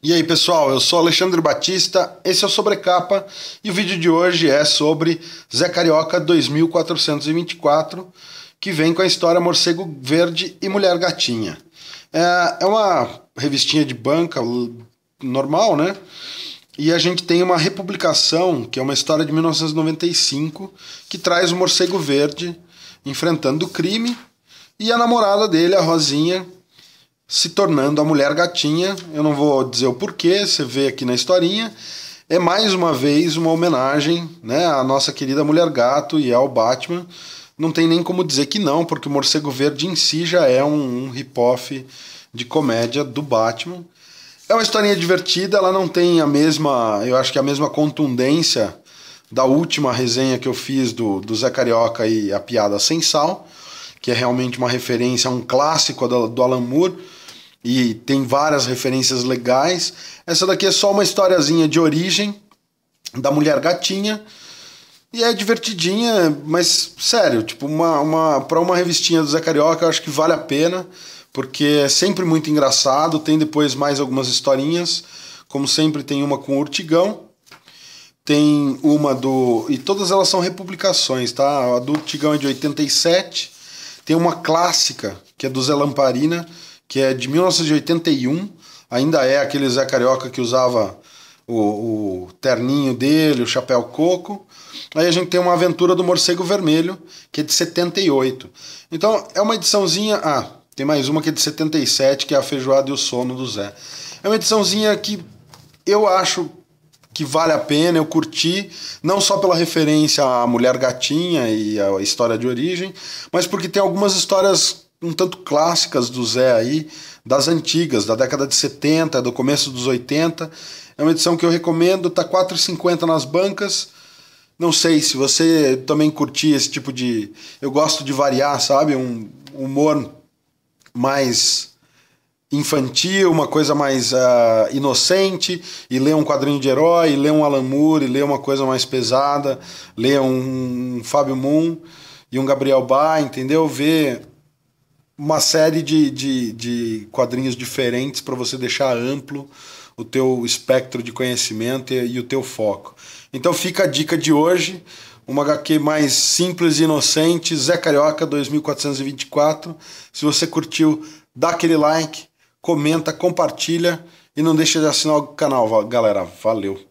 E aí pessoal, eu sou Alexandre Batista, esse é o Sobrecapa e o vídeo de hoje é sobre Zé Carioca 2424, que vem com a história Morcego Verde e Mulher Gatinha. É, é uma revistinha de banca normal, né? E a gente tem uma republicação, que é uma história de 1995, que traz o Morcego Verde enfrentando o crime e a namorada dele, a Rosinha, se tornando a mulher gatinha. Eu não vou dizer o porquê, você vê aqui na historinha. É mais uma vez uma homenagem né, à nossa querida mulher gato e ao Batman. Não tem nem como dizer que não, porque o Morcego Verde em si já é um, um hip-off de comédia do Batman. É uma historinha divertida, ela não tem a mesma, eu acho que a mesma contundência da última resenha que eu fiz do, do Zé Carioca e a Piada Sem Sal, que é realmente uma referência a um clássico do, do Alan Moore e tem várias referências legais. Essa daqui é só uma historiazinha de origem da mulher gatinha. E é divertidinha, mas sério, tipo, uma, uma, para uma revistinha do Zé Carioca eu acho que vale a pena, porque é sempre muito engraçado. Tem depois mais algumas historinhas, como sempre, tem uma com o Urtigão, tem uma do. E todas elas são republicações, tá? A do Urtigão é de 87, tem uma clássica, que é do Zé Lamparina, que é de 1981, ainda é aquele Zé Carioca que usava o, o terninho dele, o chapéu coco. Aí a gente tem uma aventura do Morcego Vermelho, que é de 78. Então é uma ediçãozinha. Ah, tem mais uma que é de 77, que é a Feijoada e o Sono do Zé. É uma ediçãozinha que eu acho que vale a pena, eu curti, não só pela referência à Mulher Gatinha e a história de origem, mas porque tem algumas histórias um tanto clássicas do Zé aí, das antigas, da década de 70, do começo dos 80. É uma edição que eu recomendo, tá R$ 4,50 nas bancas. Não sei se você também curtir esse tipo de. Eu gosto de variar, sabe? Um humor mais infantil, uma coisa mais uh, inocente, e ler um quadrinho de herói, ler um Alan Moore, e ler uma coisa mais pesada, ler um, um Fábio Moon e um Gabriel Bá, entendeu? Ver uma série de, de, de quadrinhos diferentes para você deixar amplo o teu espectro de conhecimento e, e, o teu foco. Então fica a dica de hoje, uma HQ mais simples e inocente, Zé Carioca 2424. Se você curtiu, dá aquele like, comenta, compartilha e não deixa de assinar o canal, galera. Valeu!